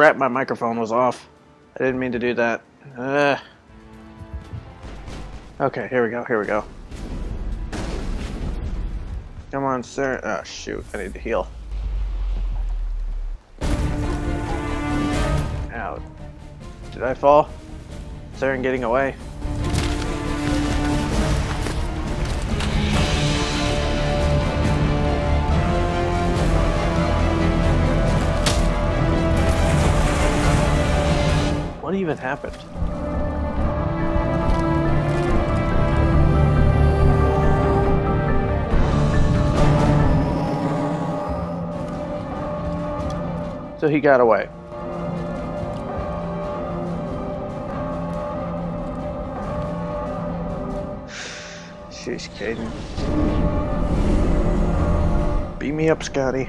Crap, my microphone was off. I didn't mean to do that. Uh. Okay, here we go, here we go. Come on, sir. Oh, shoot, I need to heal. Ow. Did I fall? Saren getting away? What even happened? So he got away. Sheesh, Kaidan. Beam me up, Scotty.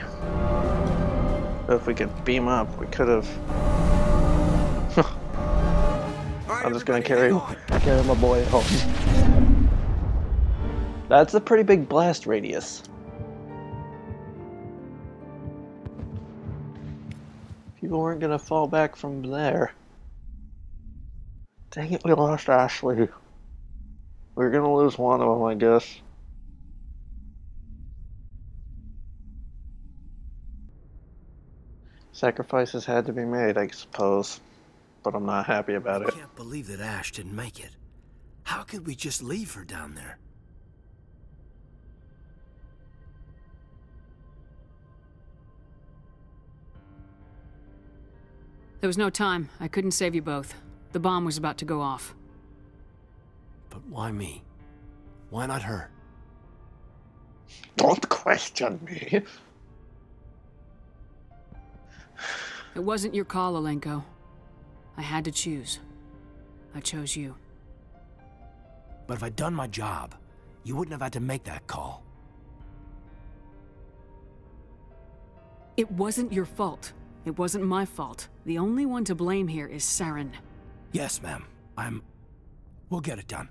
If we could beam up, we could have. I'm just gonna carry carry my boy home. That's a pretty big blast radius. People weren't gonna fall back from there. Dang it, we lost Ashley. We're gonna lose one of them, I guess. Sacrifices had to be made, I suppose. But I'm not happy about I it. I can't believe that Ash didn't make it. How could we just leave her down there? There was no time. I couldn't save you both. The bomb was about to go off. But why me? Why not her? Don't question me. It wasn't your call, Alenko. I had to choose. I chose you. But if I'd done my job, you wouldn't have had to make that call. It wasn't your fault. It wasn't my fault. The only one to blame here is Saren. Yes, ma'am. I'm. We'll get it done.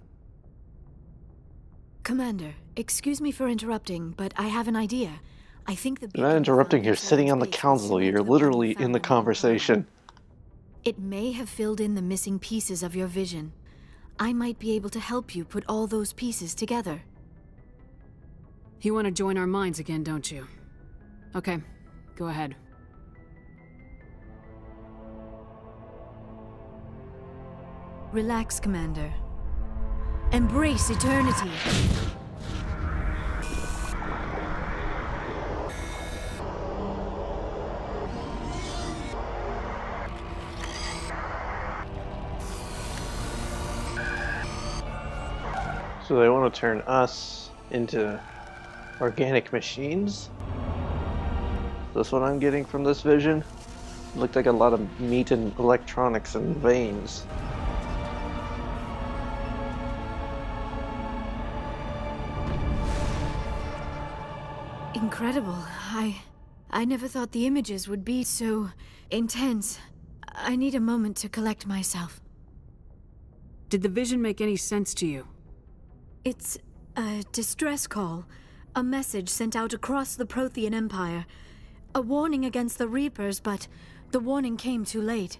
Commander, excuse me for interrupting, but I have an idea. I think the You're not interrupting, you're sitting on the council. You're literally in the conversation. It may have filled in the missing pieces of your vision. I might be able to help you put all those pieces together. You want to join our minds again, don't you? Okay, go ahead. Relax, Commander. Embrace eternity. So they want to turn us into organic machines? That's what I'm getting from this vision? Looked like a lot of meat and electronics and veins. Incredible. I. I never thought the images would be so intense. I need a moment to collect myself. Did the vision make any sense to you? It's a distress call. A message sent out across the Prothean Empire. A warning against the Reapers, but the warning came too late.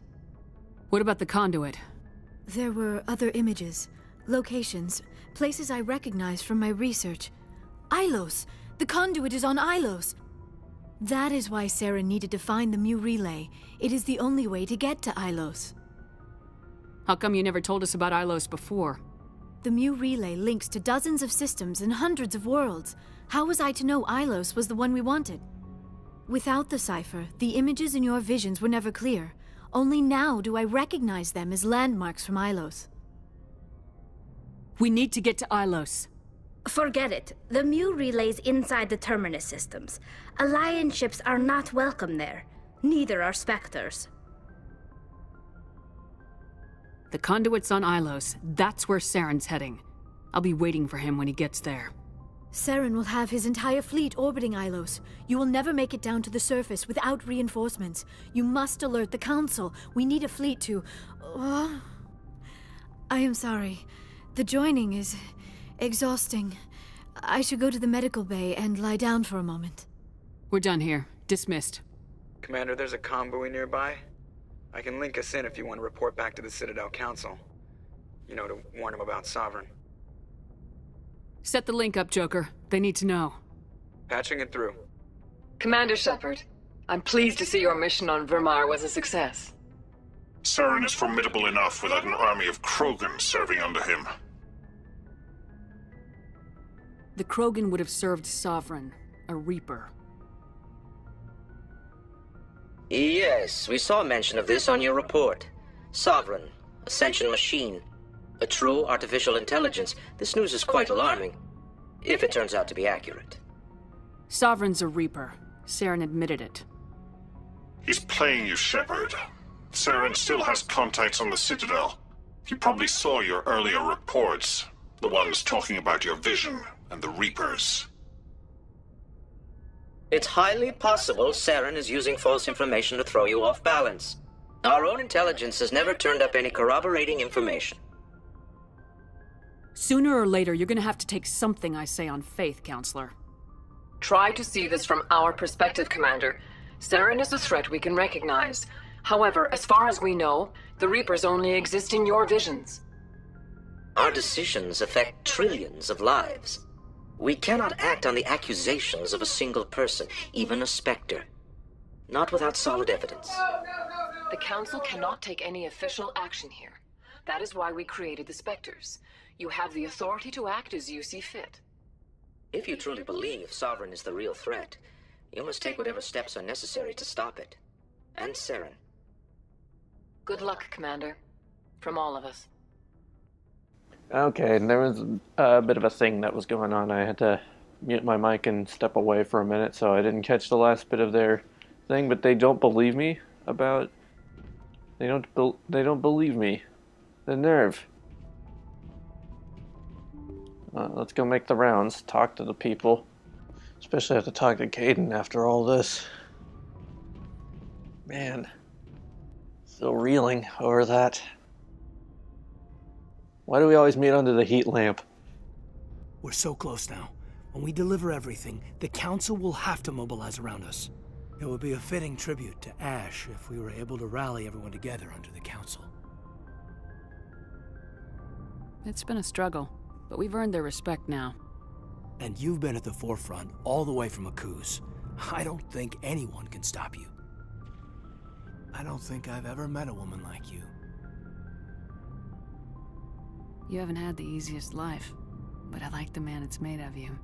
What about the conduit? There were other images, locations, places I recognized from my research. Ilos! The conduit is on Ilos! That is why Saren needed to find the Mu relay. It is the only way to get to Ilos. How come you never told us about Ilos before? The Mu relay links to dozens of systems and hundreds of worlds. How was I to know Ilos was the one we wanted? Without the cipher, the images in your visions were never clear. Only now do I recognize them as landmarks from Ilos. We need to get to Ilos. Forget it. The Mu relay's inside the Terminus systems. Alliance ships are not welcome there. Neither are Spectres. The conduit's on Ilos. That's where Saren's heading. I'll be waiting for him when he gets there. Saren will have his entire fleet orbiting Ilos. You will never make it down to the surface without reinforcements. You must alert the Council. We need a fleet to. Uh, I am sorry. The joining is exhausting. I should go to the medical bay and lie down for a moment. We're done here. Dismissed. Commander, there's a convoy nearby. I can link us in if you want to report back to the Citadel Council. You know, to warn them about Sovereign. Set the link up, Joker. They need to know. Patching it through. Commander Shepard, I'm pleased to see your mission on Virmire was a success. Saren is formidable enough without an army of Krogan serving under him. The Krogan would have served Sovereign, a Reaper. Yes, we saw mention of this on your report. Sovereign, Ascension machine, a true artificial intelligence. This news is quite alarming, if it turns out to be accurate. Sovereign's a Reaper. Saren admitted it. He's playing you, Shepard. Saren still has contacts on the Citadel. He probably saw your earlier reports, the ones talking about your vision and the Reapers. It's highly possible Saren is using false information to throw you off balance. Our own intelligence has never turned up any corroborating information. Sooner or later, you're gonna have to take something I say on faith, Counselor. Try to see this from our perspective, Commander. Saren is a threat we can recognize. However, as far as we know, the Reapers only exist in your visions. Our decisions affect trillions of lives. We cannot act on the accusations of a single person, even a Spectre. Not without solid evidence. The Council cannot take any official action here. That is why we created the Spectres. You have the authority to act as you see fit. If you truly believe Sovereign is the real threat, you must take whatever steps are necessary to stop it. And Saren. Good luck, Commander. From all of us. Okay, and there was a bit of a thing that was going on. I had to mute my mic and step away for a minute, so I didn't catch the last bit of their thing. But they don't believe me about. They don't. Be, they don't believe me. The nerve. Uh, let's go make the rounds. Talk to the people. Especially have to talk to Kaidan after all this. Man, still reeling over that. Why do we always meet under the heat lamp? We're so close now. When we deliver everything, the Council will have to mobilize around us. It would be a fitting tribute to Ash if we were able to rally everyone together under the Council. It's been a struggle, but we've earned their respect now. And you've been at the forefront all the way from Akuz. I don't think anyone can stop you. I don't think I've ever met a woman like you. You haven't had the easiest life, but I like the man it's made of you.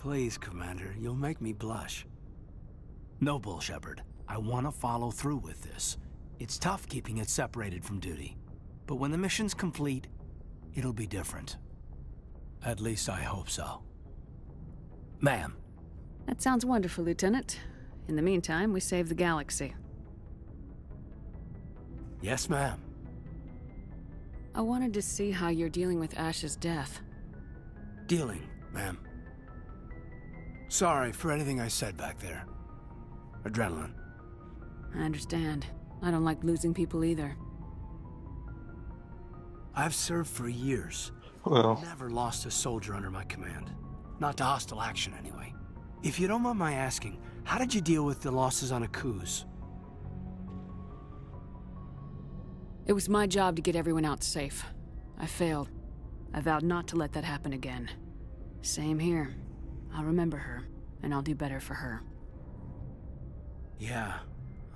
Please, Commander, you'll make me blush. No bull, Shepard. I want to follow through with this. It's tough keeping it separated from duty. But when the mission's complete, it'll be different. At least I hope so. Ma'am. That sounds wonderful, Lieutenant. In the meantime, we save the galaxy. Yes, ma'am. I wanted to see how you're dealing with Ash's death. Dealing, ma'am. Sorry for anything I said back there. Adrenaline. I understand. I don't like losing people either. I've served for years. Well, Never lost a soldier under my command. Not to hostile action, anyway. If you don't mind my asking, how did you deal with the losses on a Akuz? It was my job to get everyone out safe. I failed. I vowed not to let that happen again. Same here. I'll remember her, and I'll do better for her. Yeah,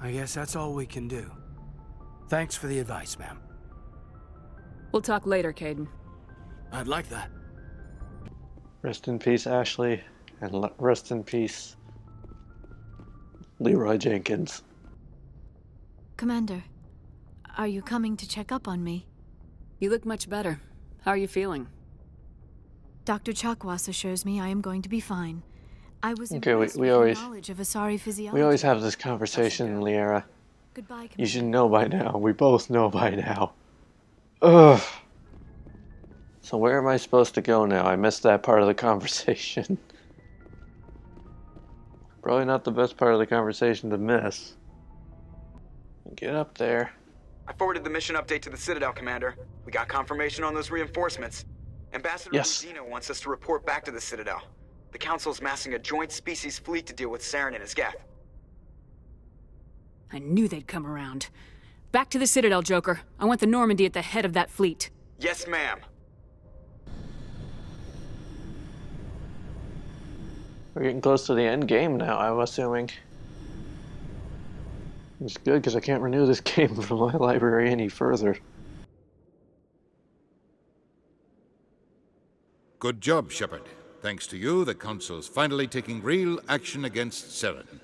I guess that's all we can do. Thanks for the advice, ma'am. We'll talk later, Kaidan. I'd like that. rest in peace, Ashley, and rest in peace, Leroy Jenkins. Commander, are you coming to check up on me? You look much better. How are you feeling? Dr. Chakwas assures me I am going to be fine. I was Okay, we- we always- knowledge of Asari physiology. We always have this conversation, Liara. Goodbye, You should know by now. We both know by now. Ugh. So where am I supposed to go now? I missed that part of the conversation. Probably not the best part of the conversation to miss. Get up there. I forwarded the mission update to the Citadel, Commander. We got confirmation on those reinforcements. Ambassador Yes. Luzino wants us to report back to the Citadel. The Council's massing a joint species fleet to deal with Saren and his geth. I knew they'd come around. Back to the Citadel, Joker. I want the Normandy at the head of that fleet. Yes, ma'am. We're getting close to the end game now, I'm assuming. It's good because I can't renew this game from my library any further. Good job, Shepard. Thanks to you, the Council's finally taking real action against Saren.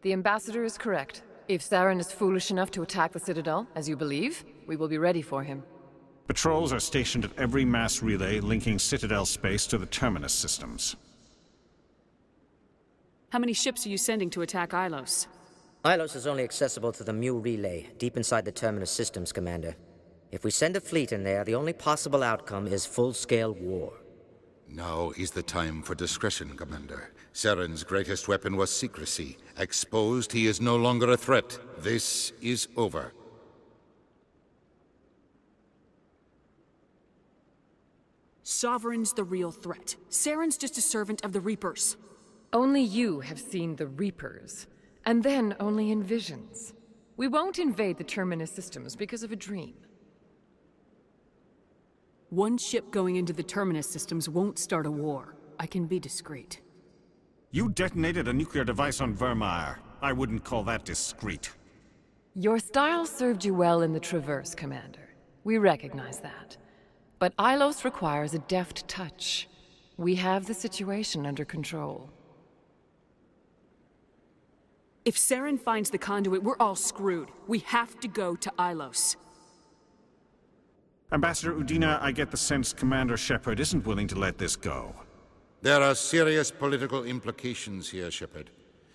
The Ambassador is correct. If Saren is foolish enough to attack the Citadel, as you believe, we will be ready for him. Patrols are stationed at every mass relay linking Citadel space to the Terminus systems. How many ships are you sending to attack Ilos? Ilos is only accessible to the Mu relay, deep inside the Terminus systems, Commander. If we send a fleet in there, the only possible outcome is full-scale war. Now is the time for discretion, Commander. Saren's greatest weapon was secrecy. Exposed, he is no longer a threat. This is over. Sovereign's the real threat. Saren's just a servant of the Reapers. Only you have seen the Reapers, and then only in visions. We won't invade the Terminus systems because of a dream. One ship going into the Terminus systems won't start a war. I can be discreet. You detonated a nuclear device on Virmire. I wouldn't call that discreet. Your style served you well in the Traverse, Commander. We recognize that. But Ilos requires a deft touch. We have the situation under control. If Saren finds the conduit, we're all screwed. We have to go to Ilos. Ambassador Udina, I get the sense Commander Shepard isn't willing to let this go. There are serious political implications here, Shepard.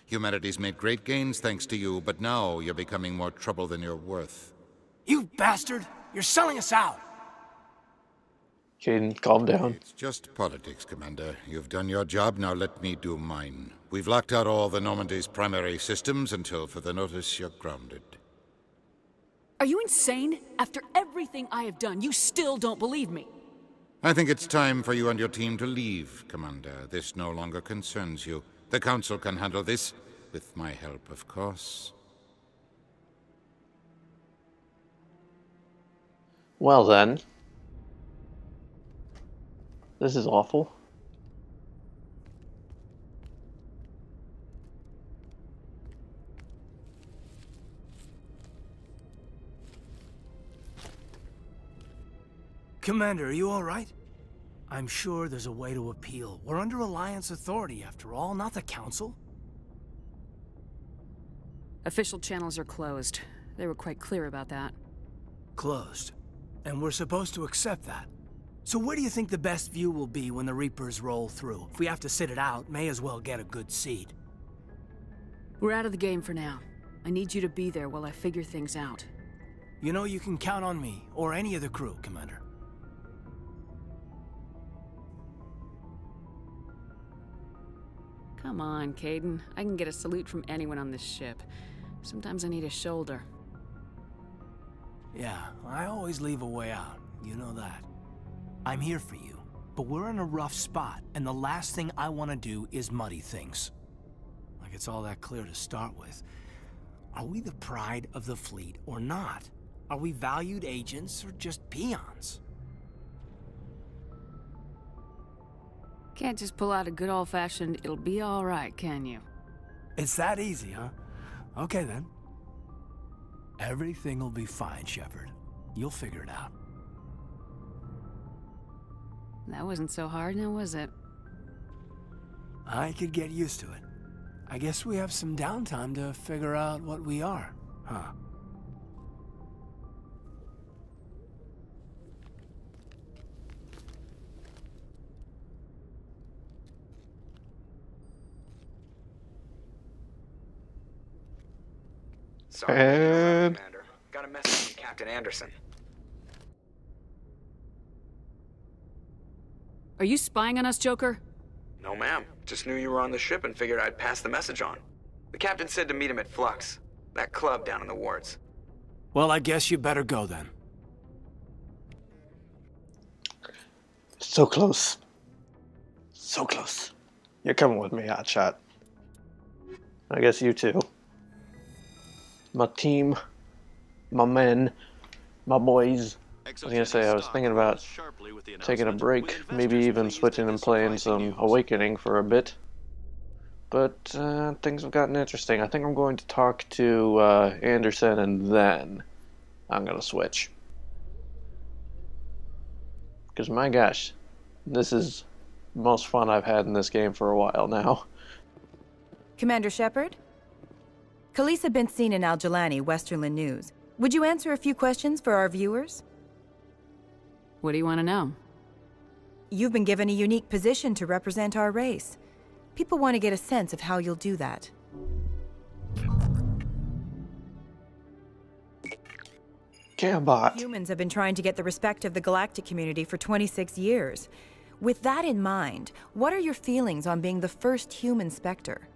Humanity's made great gains thanks to you, but now you're becoming more trouble than you're worth. You bastard! You're selling us out! Kaidan, calm down. It's just politics, Commander. You've done your job, now let me do mine. We've locked out all the Normandy's primary systems until further notice you're grounded. Are you insane? After everything I have done, you still don't believe me. I think it's time for you and your team to leave, Commander. This no longer concerns you. The Council can handle this, with my help, of course. Well then. This is awful. Commander, are you all right? I'm sure there's a way to appeal. We're under Alliance authority, after all, not the Council. Official channels are closed. They were quite clear about that. Closed. And we're supposed to accept that. So where do you think the best view will be when the Reapers roll through? If we have to sit it out, may as well get a good seat. We're out of the game for now. I need you to be there while I figure things out. You know you can count on me, or any of the crew, Commander. Come on, Kaidan. I can get a salute from anyone on this ship. Sometimes I need a shoulder. Yeah, I always leave a way out. You know that. I'm here for you, but we're in a rough spot, and the last thing I want to do is muddy things. Like it's all that clear to start with. Are we the pride of the fleet or not? Are we valued agents or just peons? Can't just pull out a good old-fashioned, it'll be alright, can you? It's that easy, huh? Okay then. Everything will be fine, Shepard. You'll figure it out. That wasn't so hard now, was it? I could get used to it. I guess we have some downtime to figure out what we are, huh? Sorry, And- Commander. Got a message from Captain Anderson. Are you spying on us, Joker? No, ma'am. Just knew you were on the ship and figured I'd pass the message on. The captain said to meet him at Flux, that club down in the wards. Well, I guess you better go then. So close. So close. You're coming with me, Hotshot. I guess you too. My team. my men, my boys. I was gonna say I was thinking about taking a break, maybe even switching and playing some Awakening for a bit. But uh, things have gotten interesting. I think I'm going to talk to uh, Anderson and then I'm gonna switch. Because my gosh, this is most fun I've had in this game for a while now. Commander Shepard? Khalisah bint Sinan al-Jilani, Westerlund News. Would you answer a few questions for our viewers? What do you want to know? You've been given a unique position to represent our race. People want to get a sense of how you'll do that. Cambot. Humans have been trying to get the respect of the galactic community for 26 years. With that in mind, what are your feelings on being the first human Spectre?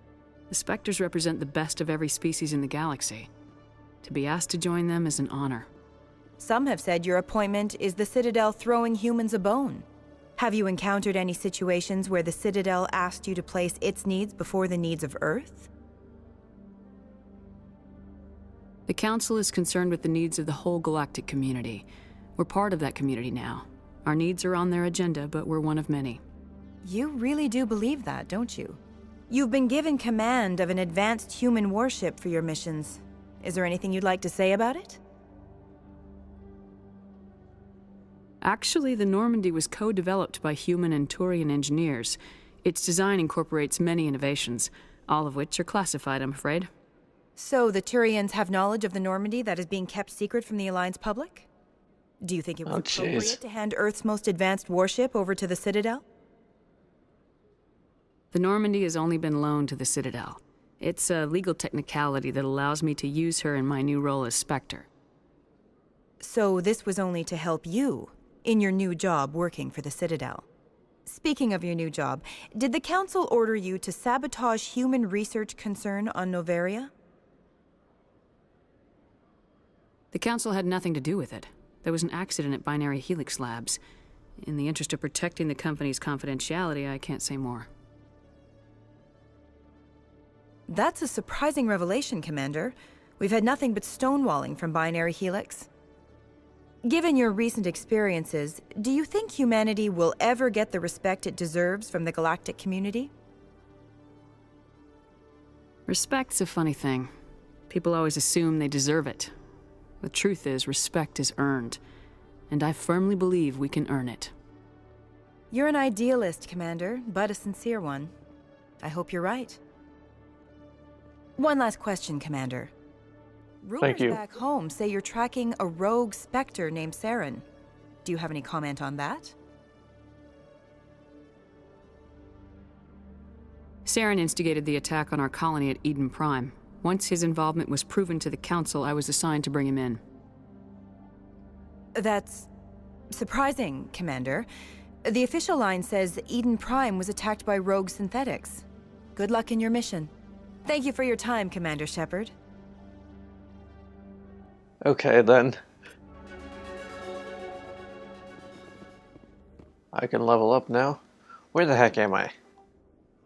The Spectres represent the best of every species in the galaxy. To be asked to join them is an honor. Some have said your appointment is the Citadel throwing humans a bone. Have you encountered any situations where the Citadel asked you to place its needs before the needs of Earth? The Council is concerned with the needs of the whole galactic community. We're part of that community now. Our needs are on their agenda, but we're one of many. You really do believe that, don't you? You've been given command of an advanced human warship for your missions. Is there anything you'd like to say about it? Actually, the Normandy was co developed by human and Turian engineers. Its design incorporates many innovations, all of which are classified, I'm afraid. So the Turians have knowledge of the Normandy that is being kept secret from the Alliance public? Do you think it was Oh, appropriate jeez. to hand Earth's most advanced warship over to the Citadel? The Normandy has only been loaned to the Citadel. It's a legal technicality that allows me to use her in my new role as Spectre. So this was only to help you in your new job working for the Citadel. Speaking of your new job, did the Council order you to sabotage human research concern on Noveria? The Council had nothing to do with it. There was an accident at Binary Helix Labs. In the interest of protecting the company's confidentiality, I can't say more. That's a surprising revelation, Commander. We've had nothing but stonewalling from Binary Helix. Given your recent experiences, do you think humanity will ever get the respect it deserves from the galactic community? Respect's a funny thing. People always assume they deserve it. The truth is, respect is earned. And I firmly believe we can earn it. You're an idealist, Commander, but a sincere one. I hope you're right. One last question, Commander. Rumors Thank you. back home say you're tracking a rogue Spectre named Saren. Do you have any comment on that? Saren instigated the attack on our colony at Eden Prime. Once his involvement was proven to the Council, I was assigned to bring him in. That's surprising, Commander. The official line says Eden Prime was attacked by rogue synthetics. Good luck in your mission. Thank you for your time, Commander Shepard. Okay, then. I can level up now. Where the heck am I?